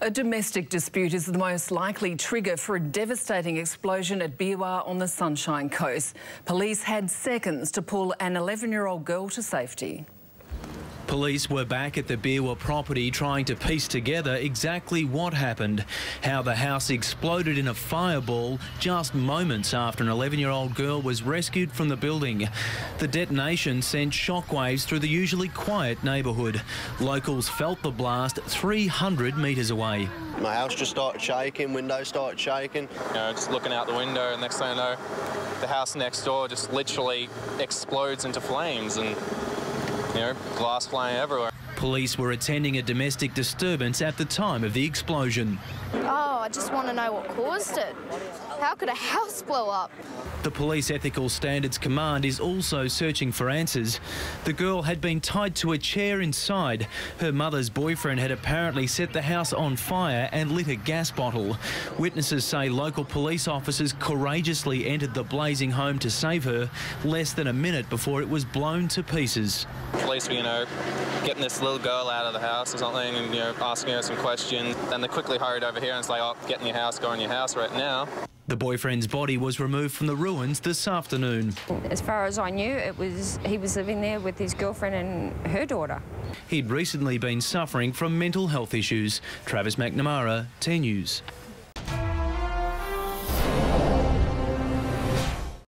A domestic dispute is the most likely trigger for a devastating explosion at Beerwah on the Sunshine Coast. Police had seconds to pull an 11-year-old girl to safety. Police were back at the Beerwah property trying to piece together exactly what happened, how the house exploded in a fireball just moments after an 11-year-old girl was rescued from the building. The detonation sent shockwaves through the usually quiet neighbourhood. Locals felt the blast 300 metres away. My house just started shaking, windows started shaking. You know, just looking out the window, and next thing I know, the house next door just literally explodes into flames and you know, glass flying everywhere. Police were attending a domestic disturbance at the time of the explosion. Oh, I just want to know what caused it. How could a house blow up? The Police Ethical Standards Command is also searching for answers. The girl had been tied to a chair inside. Her mother's boyfriend had apparently set the house on fire and lit a gas bottle. Witnesses say local police officers courageously entered the blazing home to save her less than a minute before it was blown to pieces. Police were, you know, getting this little girl out of the house or something and, you know, asking her some questions. Then they quickly hurried over here and say, oh, get in your house, going your house right now. The boyfriend's body was removed from the ruins this afternoon. As far as I knew, it was he was living there with his girlfriend and her daughter. He'd recently been suffering from mental health issues. Travis McNamara, 10 News.